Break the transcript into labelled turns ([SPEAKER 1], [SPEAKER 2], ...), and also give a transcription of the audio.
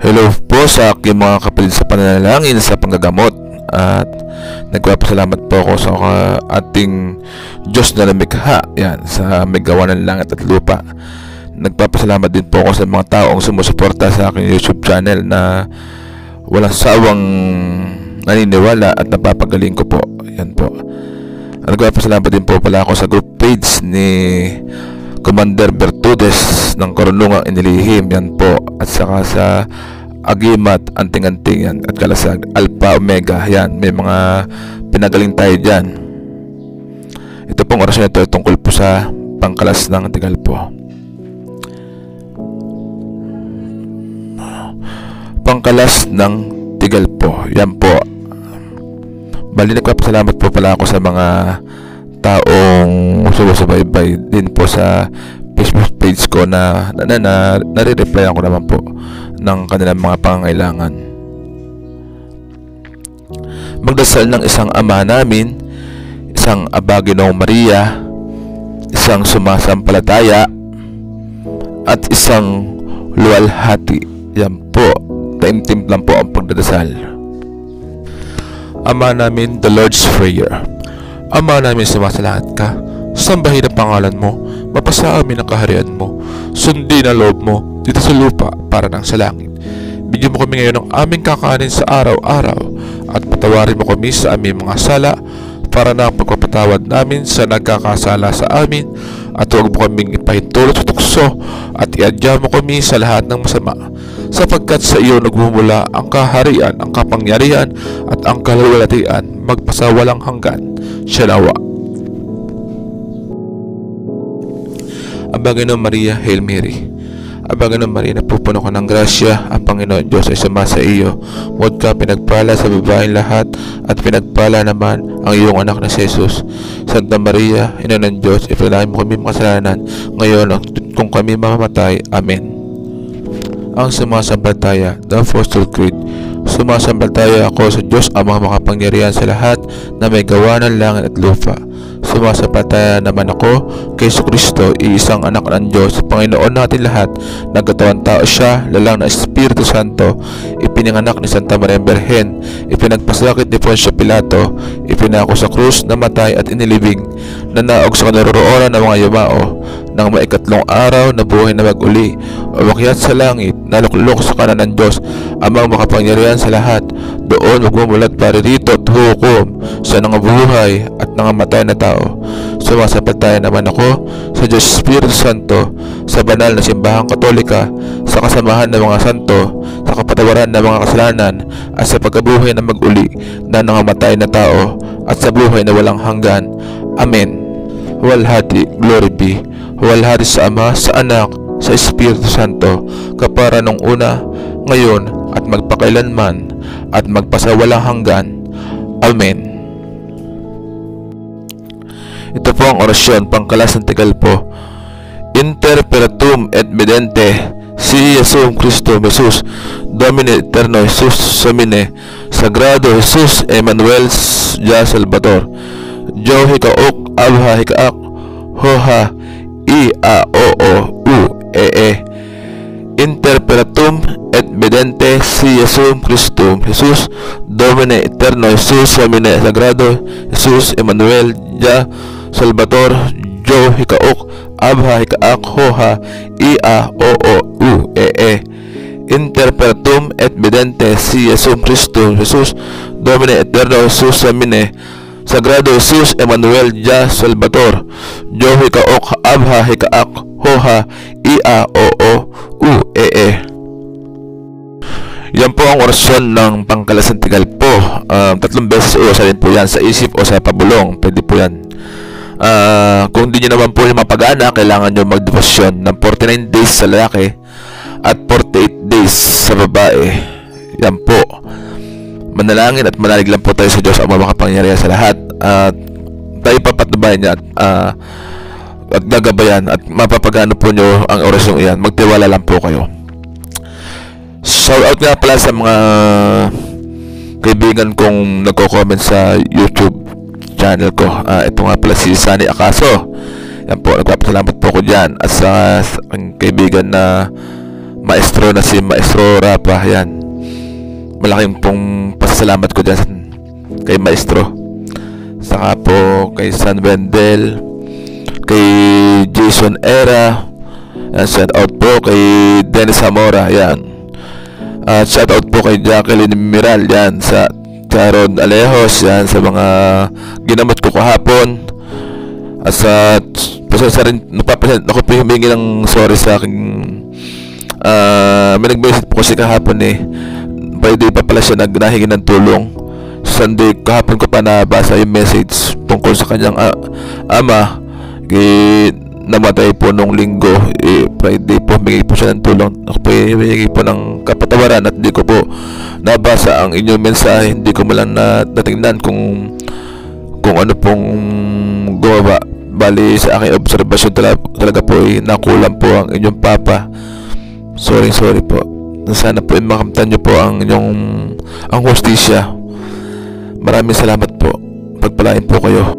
[SPEAKER 1] Hello po sa aking mga kapatid sa pananalangin sa panggagamot at nagpapasalamat po ako sa ating Diyos na lumikha yan, sa may gawa ng langit at lupa. Nagpapasalamat din po ako sa mga taong sumusuporta sa aking YouTube channel na walang sawang naniniwala at napapagaling ko po. Yan po. At nagpapasalamat din po pala ako sa group page ni Commander Bertudes ng Karunungang Inilihim yan po. At saka sa Agimat Anting-Anting yan. At Kalasag Alpha Omega yan. May mga pinagaling tayo dyan. Ito pong orasyon ito ay tungkol po sa pangkalas ng tigal po. Pangkalas ng tigal po. Yan po. Bali nagpapasalamat po pala ako sa mga taong sumusubaybay din po sa Facebook page ko na na, na, na nare-reply ako naman po ng kanilang mga pangangailangan. Magdasal ng isang ama namin, isang abaginong Maria, isang sumasampalataya, at isang luwalhati. Yan po, taimtim lang po ang pagdadasal. Ama namin, the Lord's Prayer. Ama namin sumasalahat ka, sambahin ang pangalan mo, mapasa amin ang kaharian mo, sundin ang loob mo. Dito sa lupa para ng sa langit. Bigyan mo kami ngayon ng aming kakanin sa araw-araw. At patawarin mo kami sa aming mga sala para na ang pagpapatawad namin sa nagkakasala sa amin. At huwag mo kaming ipahintulot sa tukso at iadya mo kami sa lahat ng masama. Sapagkat sa iyo nagmumula ang kaharian, ang kapangyarihan at ang kalawalatian magpasawalang hanggan. Siya nawa. Abagay ng Maria, Hail Mary. Abagay ng Maria, napupuno ka ng grasya. Ang Panginoon Diyos ay sama sa iyo. Huwag ka pinagpala sa babaeng lahat at pinagpala naman ang iyong anak na si Jesus. Santa Maria, Ina ng Diyos, ipalangin mo kami mga kasalanan ngayon at kung kami mamamatay. Amen. Ang sumasampalataya, the Apostle Creed. Sumasampalataya ako sa Diyos ang mga makapangyarihan sa lahat na may gawa ng langit at lupa. Sumasampalataya naman ako kay Kristo, iisang anak ng Diyos, Panginoon natin lahat, nagkatawan tao siya, lalang na Espiritu Santo, ipinanganak ni Santa Maria Berhen, ipinagpasakit ni Poncio Pilato, ipinako sa krus, namatay at inilibing, nanaog sa kanaroroonan ng mga yumao, ng maikatlong araw na buhay na mag-uli, umakyat sa langit, naluklok sa kanan ng Diyos, amang makapangyarihan sa lahat, doon magmumulat paririto at hukom sa nangabuhay at nangamatay na tao. Sumasampalataya naman ako sa Diyos Espiritu Santo, sa banal na simbahang katolika, sa kasamahan ng mga santo, sa kapatawaran ng mga kasalanan, at sa pagkabuhay na mag-uli na nangamatay na tao, at sa buhay na walang hanggan. Amen. Walhati, glory be. Walhati sa Ama, sa Anak, sa Espiritu Santo, kapara nung una, ngayon, at magpakailanman, at magpasawalang hanggan. Amen. Ito po ang orasyon pangkalas ng tigal po. Interperatum et medente si Yesum Cristo Jesus Domine Eterno Jesus Samine Sagrado Jesus Emmanuel Ya Salvador Jo hikaok abha hikaak hoha i a o o u e e Interperatum et medente si Yesum Christum Jesus Domine Eterno Jesus Samine Sagrado Jesus Emmanuel Ya Salvador Jo hikaok abha hikaak hoha i a o o u e e Interpretum et vidente si Yesum Christum Jesus Domine Eterno Jesus Amine Sagrado Jesus Emmanuel Ya Salvador Jo hikaok abha hikaak hoha i a o o u e e yan po ang orasyon ng pangkalasan tigal po. Um, tatlong beses usarin po yan sa isip o sa pabulong. Pwede po yan. Ah, kung di nyo naman po yung mapagana, kailangan nyo magdevosyon ng 49 days sa lalaki at 48 days sa babae. Yan po. Manalangin at manalig lang po tayo sa Diyos ang makapangyarihan sa lahat. At tayo papatubayan niya at, ah, at gagabayan at mapapagano po nyo ang orasyong iyan. Magtiwala lang po kayo. Shout out nga pala sa mga kaibigan kong nagko-comment sa YouTube channel ko. Ah, ito nga pala si Sunny Akaso. Yan po, nagpapasalamat po ko dyan. At sa, sa aking kaibigan na maestro na si Maestro Rapa. Yan. Malaking pong pasasalamat ko dyan kay Maestro. Saka po kay San Wendel, kay Jason Era, yan, shout out po kay Dennis Zamora, yan. At shout out po kay Jacqueline Miral, yan, sa Sharon Alejos, yan, sa mga ginamot ko kahapon. At sa, pasensya rin, napapasin, ako po humingi ng sorry sa aking, ah, may nag-message po kasi kahapon eh, Friday pa pala siya nagnahingi ng tulong. Sunday, kahapon ko pa nabasa yung message tungkol sa kanyang ah, ama. Eh, namatay po nung linggo. Eh, Friday po, humingi po siya ng tulong. Ako po humingi po ng kapatawaran at hindi ko po nabasa ang inyong mensahe. Hindi ko malang na, natingnan kung kung ano pong gumawa. Bali sa aking obserbasyon talaga, talaga po eh, nakulang po ang inyong papa. Sorry, sorry po. Sana po ay makamtan nyo po ang inyong ang hostisya. Maraming salamat po. Pagpalain po kayo.